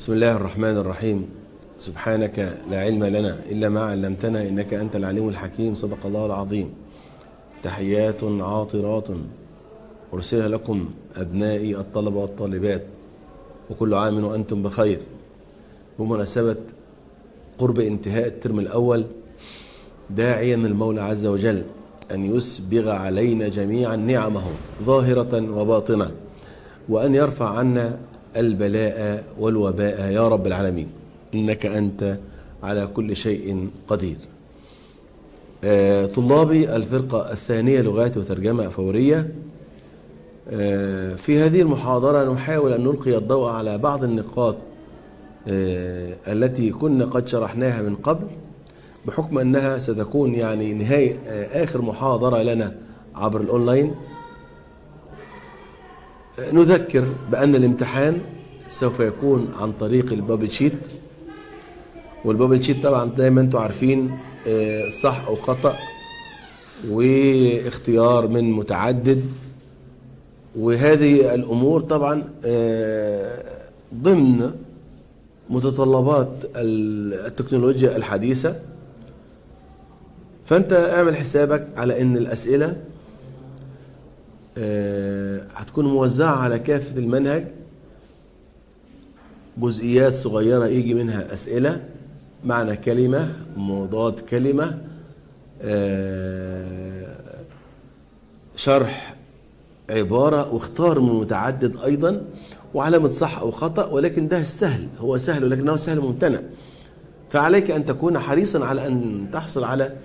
بسم الله الرحمن الرحيم. سبحانك لا علم لنا إلا ما علمتنا إنك أنت العليم الحكيم. صدق الله العظيم. تحيات عاطرات أرسلها لكم أبنائي الطلبة والطالبات وكل عام وأنتم بخير. بمناسبة قرب انتهاء الترم الأول داعيا المولى عز وجل أن يسبغ علينا جميعا نعمه ظاهرة وباطنة وأن يرفع عنا البلاء والوباء يا رب العالمين. إنك أنت على كل شيء قدير. آه، طلابي الفرقة الثانية لغات وترجمة فورية. آه، في هذه المحاضرة نحاول أن نلقي الضوء على بعض النقاط آه، التي كنا قد شرحناها من قبل بحكم أنها ستكون يعني نهاية آخر محاضرة لنا عبر الأونلاين. نذكر بأن الامتحان سوف يكون عن طريق ال bubble sheet وال bubble sheet طبعا زي ما أنتم عارفين صح أو خطأ واختيار من متعدد. وهذه الأمور طبعا ضمن متطلبات التكنولوجيا الحديثة. فأنت اعمل حسابك على أن الأسئلة هتكون موزعة على كافة المنهج. جزئيات صغيرة يجي منها أسئلة. معنى كلمة مضاد كلمة شرح عبارة واختار من متعدد أيضا وعلامة صح أو خطأ ولكن ده السهل هو سهل ولكنه سهل ممتنع. فعليك أن تكون حريصا على أن تحصل على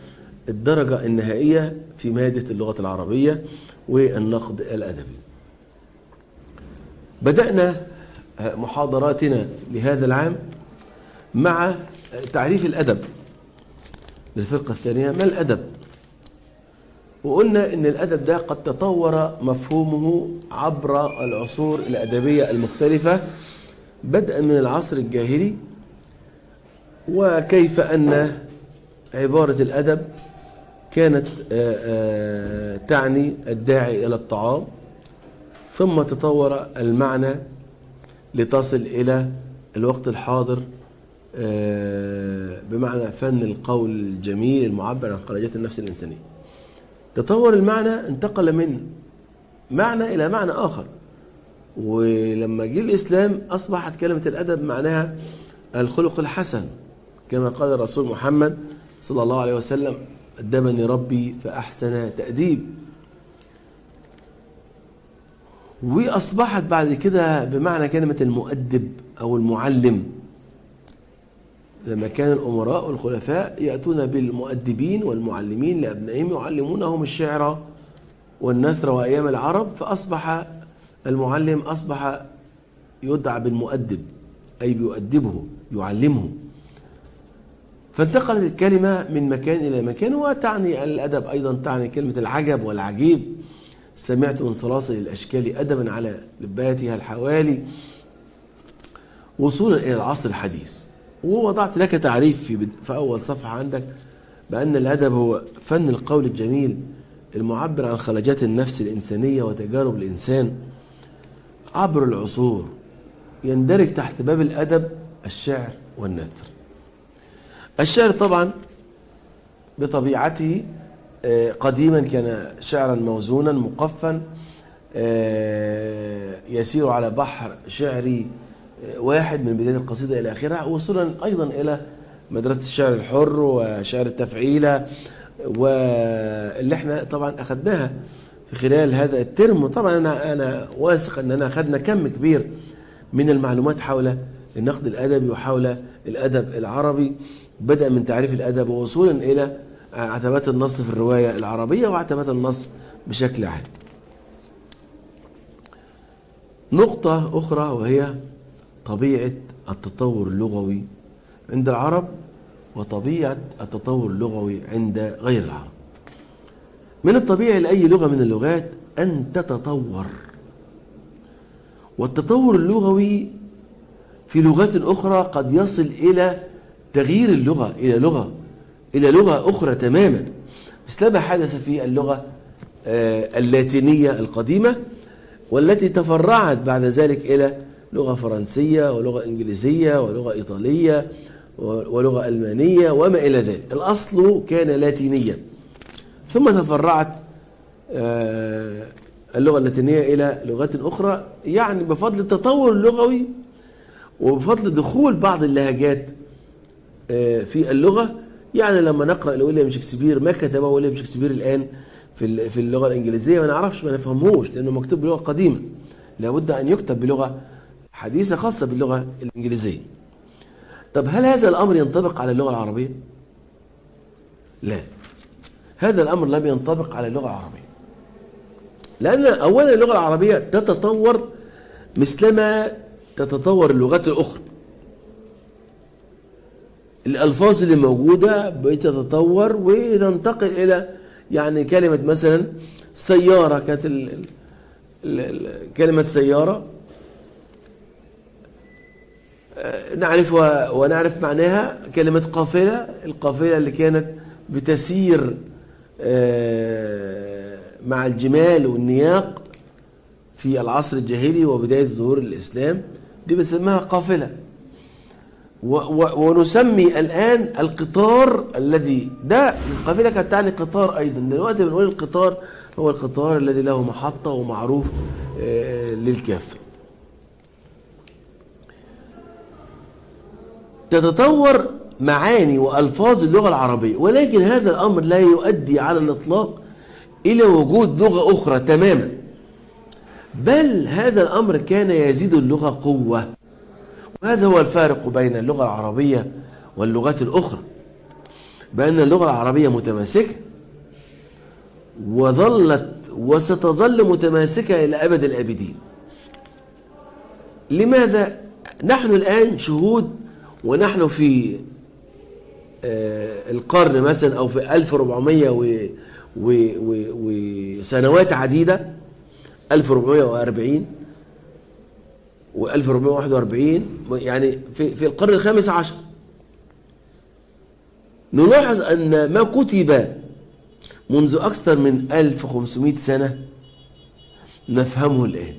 الدرجة النهائية في مادة اللغة العربية والنقد الأدبي. بدأنا محاضراتنا لهذا العام مع تعريف الأدب للفرقة الثانية. ما الأدب؟ وقلنا إن الأدب ده قد تطور مفهومه عبر العصور الأدبية المختلفة بدءا من العصر الجاهلي وكيف أن عبارة الأدب كانت تعني الداعي إلى الطعام ثم تطور المعنى لتصل إلى الوقت الحاضر بمعنى فن القول الجميل المعبر عن خلاجات النفس الإنسانية. تطور المعنى انتقل من معنى إلى معنى آخر. ولما جه الإسلام أصبحت كلمة الأدب معناها الخلق الحسن كما قال الرسول محمد صلى الله عليه وسلم أدبني ربي فأحسن تأديب. وأصبحت بعد كده بمعنى كلمة المؤدب أو المعلم. لما كان الأمراء والخلفاء يأتون بالمؤدبين والمعلمين لأبنائهم يعلمونهم الشعر والنثر وأيام العرب فأصبح المعلم أصبح يدعى بالمؤدب أي بيؤدبه يعلمه. فانتقلت الكلمة من مكان إلى مكان وتعني الأدب أيضا تعني كلمة العجب والعجيب. سمعت من صلاصل الأشكال أدبا على لباتها الحوالي. وصولا إلى العصر الحديث. ووضعت لك تعريف في, في أول صفحة عندك بأن الأدب هو فن القول الجميل المعبر عن خلجات النفس الإنسانية وتجارب الإنسان. عبر العصور يندرج تحت باب الأدب الشعر والنثر. الشعر طبعا بطبيعته قديما كان شعرا موزونا مقفا يسير على بحر شعري واحد من بداية القصيدة إلى آخرها وصولا أيضا إلى مدرسة الشعر الحر وشعر التفعيلة واللي إحنا طبعا أخذناها في خلال هذا الترم. وطبعا أنا أنا واثق أننا أخذنا كم كبير من المعلومات حول النقد الأدبي وحول الأدب العربي. بدأ من تعريف الأدب ووصولا إلى عتبات النص في الرواية العربية وعتبات النص بشكل عام. نقطة أخرى وهي طبيعة التطور اللغوي عند العرب وطبيعة التطور اللغوي عند غير العرب. من الطبيعي لأي لغة من اللغات أن تتطور. والتطور اللغوي في لغات أخرى قد يصل إلى تغيير اللغة إلى لغة إلى لغة أخرى تماما. مثل ما حدث في اللغة اللاتينية القديمة والتي تفرعت بعد ذلك إلى لغة فرنسية ولغة إنجليزية ولغة إيطالية ولغة ألمانية وما إلى ذلك. الأصل كان لاتينيا. ثم تفرعت آه، اللغة اللاتينية إلى لغات أخرى يعني بفضل التطور اللغوي وبفضل دخول بعض اللهجات آه، في اللغة. يعني لما نقرأ لويليام شكسبير ما كتبه ويليام شكسبير الآن في في اللغة الإنجليزية؟ ما نعرفش ما نفهموش لأنه مكتوب بلغة قديمة. لابد أن يكتب بلغة حديثة خاصة باللغة الإنجليزية. طب هل هذا الأمر ينطبق على اللغة العربية؟ لا. هذا الأمر لم ينطبق على اللغة العربية. لأن أولا اللغة العربية تتطور مثلما تتطور اللغات الأخرى. الألفاظ اللي موجودة بتتطور وتنتقل إلى يعني كلمة مثلا سيارة كانت كلمة سيارة. آه، نعرفها ونعرف معناها كلمة قافلة القافلة اللي كانت بتسير آه، مع الجمال والنياق في العصر الجاهلي وبداية ظهور الإسلام دي بنسميها قافلة. ونسمي الآن القطار الذي ده القافلة كانت تعني قطار أيضا. دلوقتي بنقول القطار هو القطار الذي له محطة ومعروف آه، للكافة تتطور معاني وألفاظ اللغة العربية ولكن هذا الأمر لا يؤدي على الإطلاق إلى وجود لغة أخرى تماما. بل هذا الأمر كان يزيد اللغة قوة. وهذا هو الفارق بين اللغة العربية واللغات الأخرى بأن اللغة العربية متماسكة وظلت وستظل متماسكة إلى أبد الآبدين لماذا؟ نحن الآن شهود ونحن في آه، القرن مثلا أو في 1400 و وسنوات عديدة 1440 و 1441 يعني في في القرن الخامس عشر. نلاحظ أن ما كتب منذ أكثر من 1500 سنة نفهمه الآن.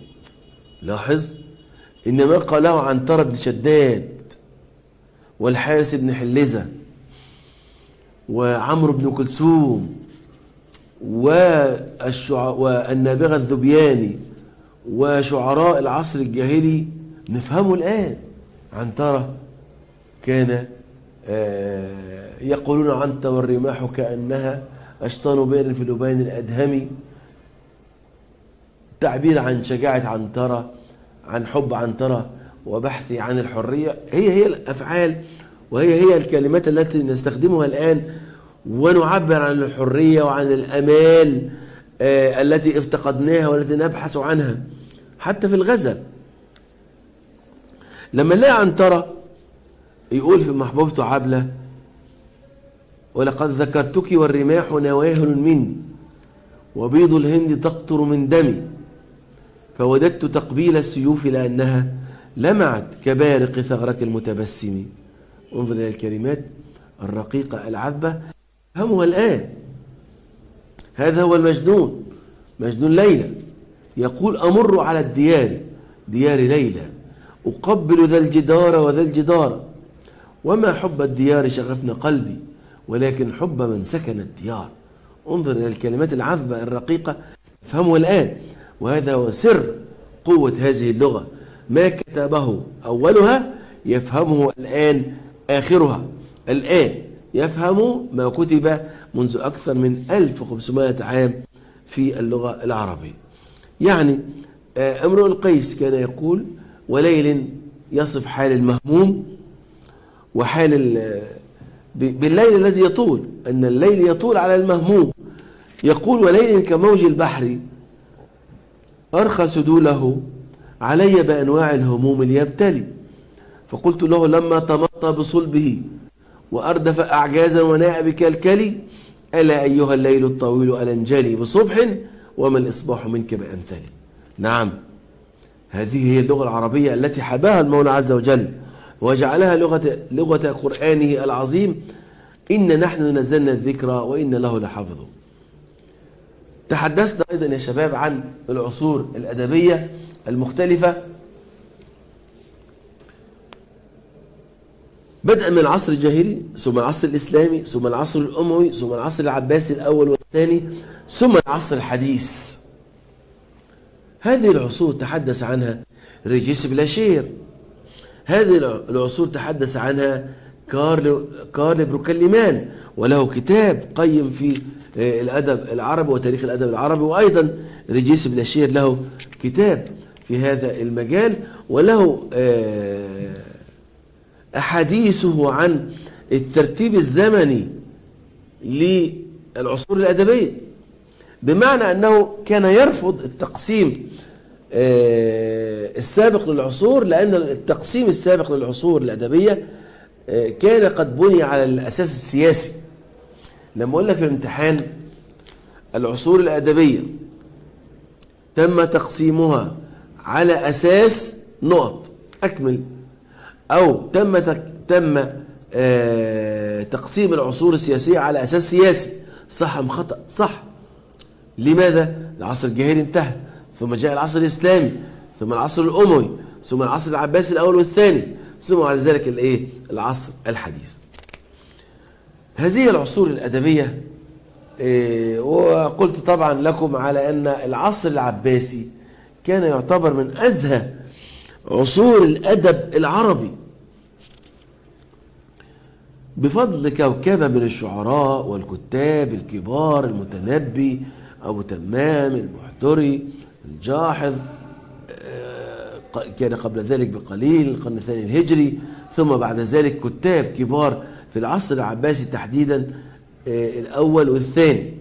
لاحظ؟ إن ما قاله عن طرد شداد والحارس بن حلزة وعمرو بن كلثوم والنابغة الذبياني وشعراء العصر الجاهلي نفهمه الآن. عنترة كان آه، يقولون عنت والرماح كأنها أشطان بئر في لبان الأدهم تعبير عن شجاعة عنترة عن حب عنترة وبحثي عن الحرية. هي هي الأفعال وهي هي الكلمات التي نستخدمها الآن ونعبر عن الحرية وعن الأمال آه، التي افتقدناها والتي نبحث عنها. حتى في الغزل. لما نلاقي عنترة يقول في محبوبته عبلة ولقد ذكرتك والرماح نواهل مني وبيض الهند تقطر من دمي فوددت تقبيل السيوف لأنها لمعت كبارق ثغرك المتبسم. انظر إلى الكلمات الرقيقة العذبة فهمها الآن. هذا هو المجنون مجنون ليلى. يقول أمر على الديار ديار ليلى أقبل ذا الجدار وذا الجدار. وما حب الديار شغفنا قلبي ولكن حب من سكن الديار. انظر إلى الكلمات العذبة الرقيقة فهموا الآن. وهذا هو سر قوة هذه اللغة. ما كتبه أولها يفهمه الآن آخرها. الآن يفهم ما كتب منذ أكثر من 1500 عام في اللغة العربية. يعني آه، امرؤ القيس كان يقول وليل يصف حال المهموم وحال بالليل الذي يطول أن الليل يطول على المهموم. يقول وليل كموج البحر أرخى سدوله علي بأنواع الهموم ليبتلي. فقلت له لما تمطى بصلبه وأردف أعجازا وناعب كالكلي ألا أيها الليل الطويل ألنجلي بصبح وما الإصباح منك بأمثله نعم. هذه هي اللغة العربية التي حباها المولى عز وجل وجعلها لغة, لغة قرآنه العظيم. إن نحن نزلنا الذكر وإن له لحافظه تحدثنا أيضا يا شباب عن العصور الأدبية المختلفة. بدءا من العصر الجاهلي ثم العصر الإسلامي ثم العصر الأموي ثم العصر العباسي الأول والثاني ثم العصر الحديث. هذه العصور تحدث عنها ريجيس بلاشير. هذه العصور تحدث عنها كارل كارل بروكلمان وله كتاب قيم في الأدب العربي وتاريخ الأدب العربي وأيضا ريجيس بلاشير له كتاب في هذا المجال وله أحاديثه عن الترتيب الزمني للعصور الأدبية. بمعنى أنه كان يرفض التقسيم السابق للعصور لأن التقسيم السابق للعصور الأدبية كان قد بني على الأساس السياسي. لما أقول لك في الامتحان العصور الأدبية تم تقسيمها على أساس نقط أكمل أو تم تم تقسيم العصور السياسية على أساس سياسي. صح أم خطأ؟ صح. لماذا؟ العصر الجاهلي انتهى ثم جاء العصر الإسلامي ثم العصر الأموي ثم العصر العباسي الأول والثاني ثم بعد ذلك الإيه؟ العصر الحديث. هذه العصور الأدبية إيه وقلت طبعا لكم على أن العصر العباسي كان يعتبر من أزهى عصور الأدب العربي. بفضل كوكبة من الشعراء والكتاب الكبار المتنبي أبو تمام المحتري الجاحظ كان قبل ذلك بقليل القرن الثاني الهجري ثم بعد ذلك كتاب كبار في العصر العباسي تحديدا الأول والثاني.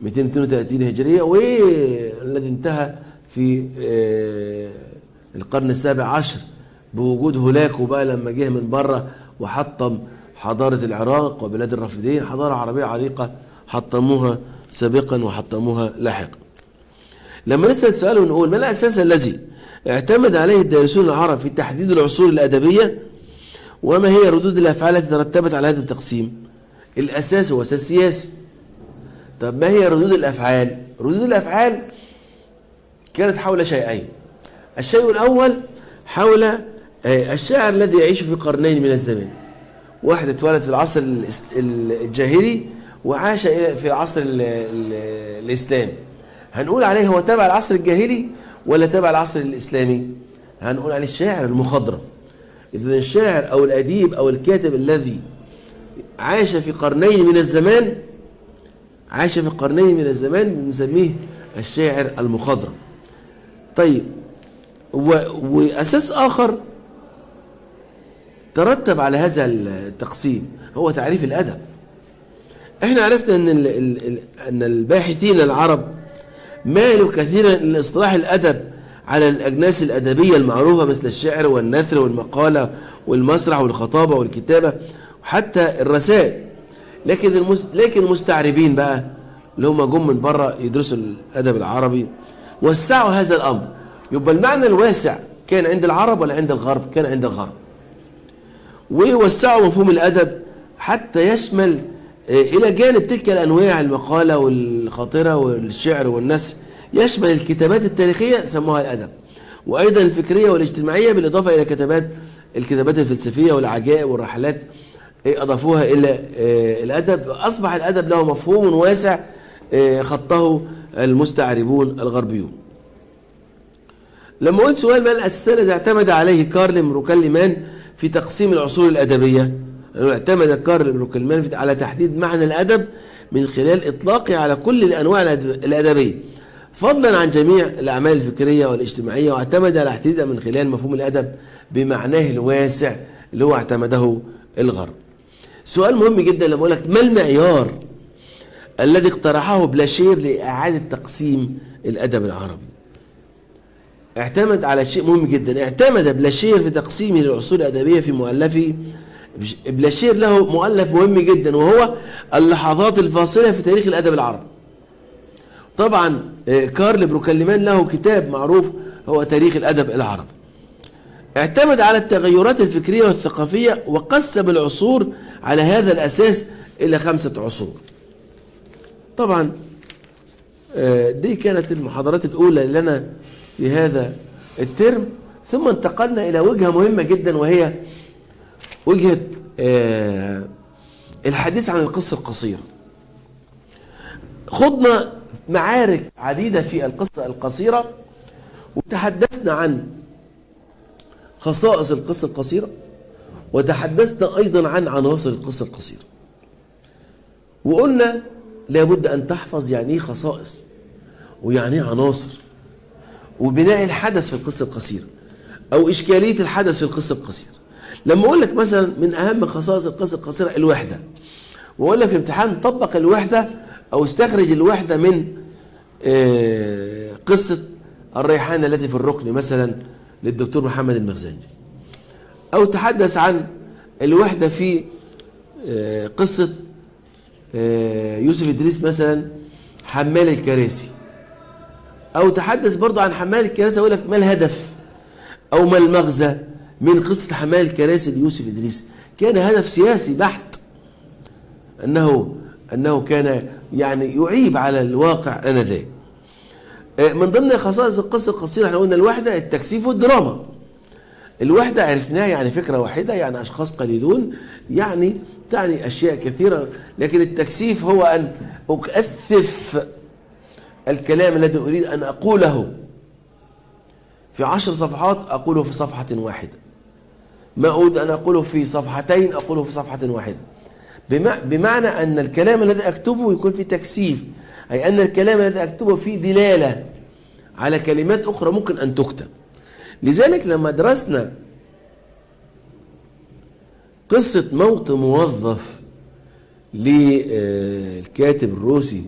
232 هجرية والذي انتهى في القرن السابع عشر بوجود هولاكو بقى لما جه من بره وحطم حضارة العراق وبلاد الرافدين حضارة عربية عريقة حطموها سابقا وحطموها لاحقا. لما نسأل سؤال ونقول ما الأساس الذي اعتمد عليه الدارسون العرب في تحديد العصور الأدبية؟ وما هي ردود الأفعال التي ترتبت على هذا التقسيم؟ الأساس هو أساس سياسي. طب ما هي ردود الأفعال؟ ردود الأفعال كانت حول شيئين. الشيء الأول حول الشاعر الذي يعيش في قرنين من الزمان واحد اتولد في العصر الجاهلي وعاش في العصر الإسلامي هنقول عليه هو تابع العصر الجاهلي ولا تابع العصر الإسلامي؟ هنقول عليه الشاعر المخضرم. إذا الشاعر أو الأديب أو الكاتب الذي عاش في قرنين من الزمان عاش في قرنين من الزمان بنسميه الشاعر المخضرم. طيب وأساس آخر ترتب على هذا التقسيم هو تعريف الأدب. إحنا عرفنا إن ال ال إن الباحثين العرب مالوا كثيرا لإصطلاح الأدب على الأجناس الأدبية المعروفة مثل الشعر والنثر والمقالة والمسرح والخطابة والكتابة وحتى الرسائل. لكن المس... لكن المستعربين بقى اللي هم جم من بره يدرسوا الأدب العربي وسعوا هذا الأمر. يبقى المعنى الواسع كان عند العرب ولا عند الغرب؟ كان عند الغرب. ووسعوا مفهوم الأدب حتى يشمل إلى جانب تلك الأنواع المقالة والخاطرة والشعر والنثر يشمل الكتابات التاريخية سموها الأدب وأيضا الفكرية والاجتماعية بالإضافة إلى كتابات الكتابات الفلسفية والعجائب والرحلات أضافوها إلى الأدب. أصبح الأدب له مفهوم واسع خطه المستعربون الغربيون. لما قلت سؤال ما الأساس الذي اعتمد عليه كارل مروكلمان في تقسيم العصور الأدبية. أعتمد كارل بروكلمان على تحديد معنى الأدب من خلال إطلاقه على كل الأنواع الأدبية. فضلا عن جميع الأعمال الفكرية والاجتماعية واعتمد على تحديدها من خلال مفهوم الأدب بمعناه الواسع اللي هو اعتمده الغرب. سؤال مهم جدا لما أقول لك ما المعيار الذي اقترحه بلاشير لإعادة تقسيم الأدب العربي؟ اعتمد على شيء مهم جدا. اعتمد بلاشير في تقسيمه للعصور الأدبية في مؤلفه بلاشير له مؤلف مهم جدا وهو اللحظات الفاصلة في تاريخ الأدب العربي. طبعا كارل بروكلمان له كتاب معروف هو تاريخ الأدب العربي. اعتمد على التغيرات الفكرية والثقافية وقسم العصور على هذا الأساس إلى خمسة عصور. طبعا دي كانت المحاضرات الأولى لنا في هذا الترم ثم انتقلنا إلى وجهة مهمة جدا وهي وجهة آه، الحديث عن القصة القصيرة خضنا معارك عديدة في القصة القصيرة وتحدثنا عن خصائص القصة القصيرة وتحدثنا أيضا عن عناصر القصة القصيرة وقلنا لابد أن تحفظ يعني إيه خصائص ويعني إيه عناصر. وبناء الحدث في القصة القصيرة أو إشكالية الحدث في القصة القصيرة. لما أقول لك مثلا من أهم خصائص القصة القصيرة الوحدة وأقول لك في امتحان طبق الوحدة أو استخرج الوحدة من آه، قصة الريحانة التي في الركن مثلا للدكتور محمد المخزنجي أو تحدث عن الوحدة في آه، قصة آه، يوسف إدريس مثلا حمال الكراسي. أو تحدث برضه عن حمال الكراسي أقول لك ما الهدف أو ما المغزى من قصة حمال الكراسي ليوسف إدريس؟ كان هدف سياسي بحت. أنه أنه كان يعني يعيب على الواقع آنذاك. آه، من ضمن خصائص القصة القصيرة إحنا قلنا الوحدة التكثيف والدراما. الوحدة عرفناها يعني فكرة واحدة يعني أشخاص قليلون يعني تعني أشياء كثيرة لكن التكثيف هو أن أكثف الكلام الذي أريد أن أقوله. في عشر صفحات أقوله في صفحة واحدة. ما أريد أن أقوله في صفحتين أقوله في صفحة واحدة. بمع- بمعنى أن الكلام الذي أكتبه يكون فيه تكثيف أي أن الكلام الذي أكتبه فيه دلالة على كلمات أخرى ممكن أن تكتب. لذلك لما درسنا قصة موت موظف للكاتب الروسي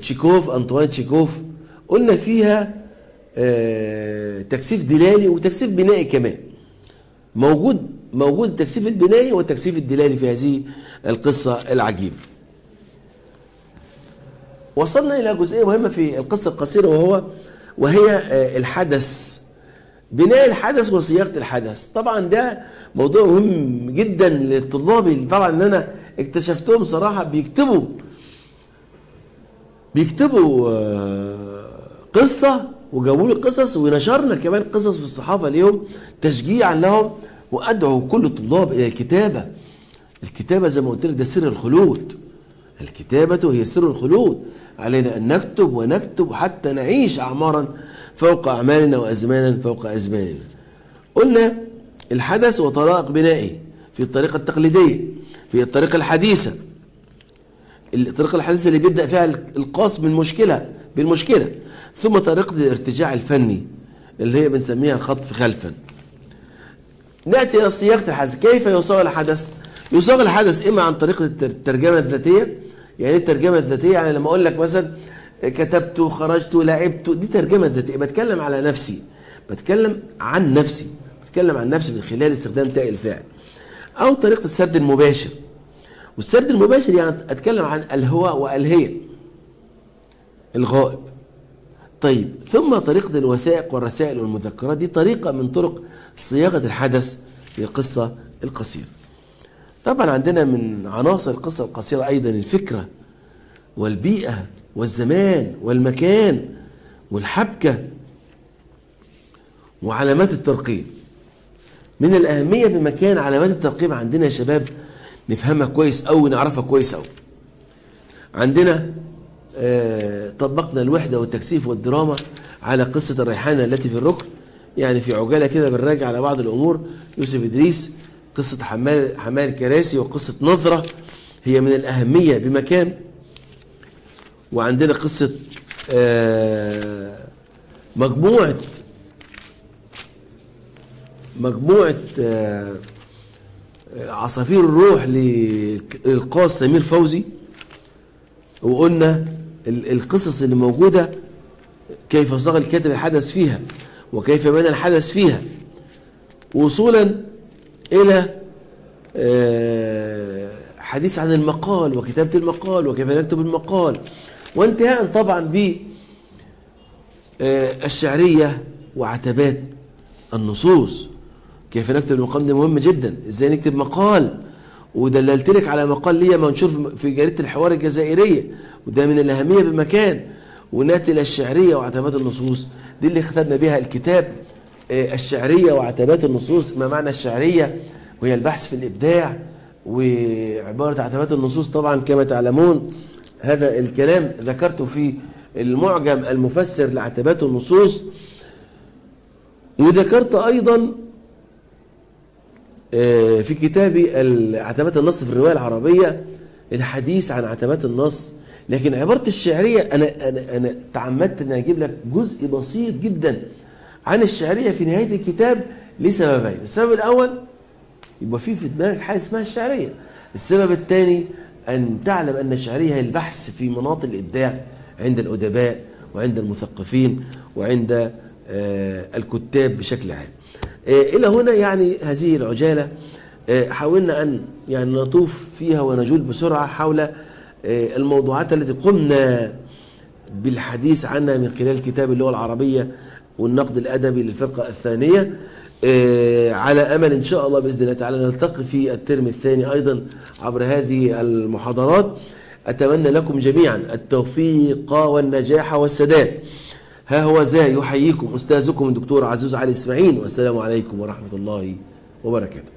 تشيكوف أنطوان تشيكوف. قلنا فيها آه، تكثيف دلالي وتكثيف بنائي كمان. موجود موجود التكثيف البنائي والتكثيف الدلالي في هذه القصة العجيبة. وصلنا إلى جزئية مهمة في القصة القصيرة وهو وهي آه، الحدث. بناء الحدث وصياغة الحدث. طبعا ده موضوع مهم جدا للطلاب اللي طبعا إن أنا اكتشفتهم صراحة بيكتبوا بيكتبوا آه، قصة وجابوا لي قصص ونشرنا كمان قصص في الصحافة اليوم تشجيعا لهم وأدعو كل الطلاب إلى الكتابة. الكتابة زي ما قلت لك ده سر الخلود. الكتابة هي سر الخلود. علينا أن نكتب ونكتب حتى نعيش أعمارا فوق أعمالنا وأزمانا فوق أزماننا. قلنا الحدث وطرائق بنائه في الطريقة التقليدية في الطريقة الحديثة. الطريقة الحديثة اللي بيبدأ فيها القاص بالمشكلة بالمشكلة ثم طريقة الارتجاع الفني اللي هي بنسميها الخطف خلفا. نأتي إلى صياغة الحدث. كيف يصاغ الحدث؟ يصاغ الحدث إما عن طريقة التر- الترجمة الذاتية. يعني إيه الترجمة الذاتية؟ يعني لما أقول لك مثلا كتبت خرجت لعبت دي ترجمة ذاتية. بتكلم على نفسي. بتكلم عن نفسي. بتكلم عن نفسي من خلال استخدام تاء الفاعل. أو طريقة السرد المباشر. والسرد المباشر يعني أتكلم عن الهواء والهية الغائب. طيب ثم طريقة الوثائق والرسائل والمذكرات. دي طريقة من طرق صياغة الحدث في القصة القصيرة. طبعا عندنا من عناصر القصة القصيرة أيضا الفكرة والبيئة والزمان والمكان والحبكة وعلامات الترقيم. من الأهمية بمكان علامات الترقيم عندنا يا شباب نفهمها كويس أو نعرفها كويس أوي. عندنا آه، طبقنا الوحدة والتكثيف والدراما على قصة الريحانة التي في الركن. يعني في عجالة كده بنراجع على بعض الأمور. يوسف إدريس قصة حمال حمال الكراسي وقصة نظرة هي من الأهمية بمكان. وعندنا قصة آه، مجموعة مجموعة آه، عصافير الروح للقاص سمير فوزي وقلنا ال- القصص اللي موجودة كيف صاغ الكاتب الحدث فيها وكيف بنى الحدث فيها وصولا إلى آه، حديث عن المقال وكتابة المقال وكيف نكتب المقال وانتهاء طبعا ب آه، الشعرية وعتبات النصوص. كيف نكتب المقال ده مهم جدا؟ إزاي نكتب مقال؟ ودللت لك على مقال ليا منشور في- جريدة الحوار الجزائرية وده من الأهمية بمكان وناتي إلى الشعرية وعتبات النصوص دي اللي ختمنا بها الكتاب آه، الشعرية وعتبات النصوص ما معنى الشعرية؟ وهي البحث في الإبداع وعبارة عتبات النصوص. طبعا كما تعلمون هذا الكلام ذكرته في المعجم المفسر لعتبات النصوص. وذكرت أيضا آه، في كتابي عتبات النص في الرواية العربية الحديث عن عتبات النص. لكن عبارة الشعرية أنا, أنا, أنا تعمدت أن أجيب لك جزء بسيط جدا عن الشعرية في نهاية الكتاب لسببين. السبب الأول يبقى في في دماغك حاجة اسمها الشعرية. السبب الثاني أن تعلم أن الشعرية هي البحث في مناط الإبداع عند الأدباء وعند المثقفين وعند آه، الكتاب بشكل عام. آه، إلى هنا يعني هذه العجالة. آه، حاولنا أن يعني نطوف فيها ونجول بسرعة حول الموضوعات التي قمنا بالحديث عنها من خلال كتاب اللغة العربية والنقد الأدبي للفرقة الثانية. على أمل إن شاء الله بإذن الله تعالى نلتقي في الترم الثاني أيضا عبر هذه المحاضرات. أتمنى لكم جميعا التوفيق والنجاح والسداد. ها هو ذا يحييكم أستاذكم الدكتور عزوز علي إسماعيل والسلام عليكم ورحمة الله وبركاته.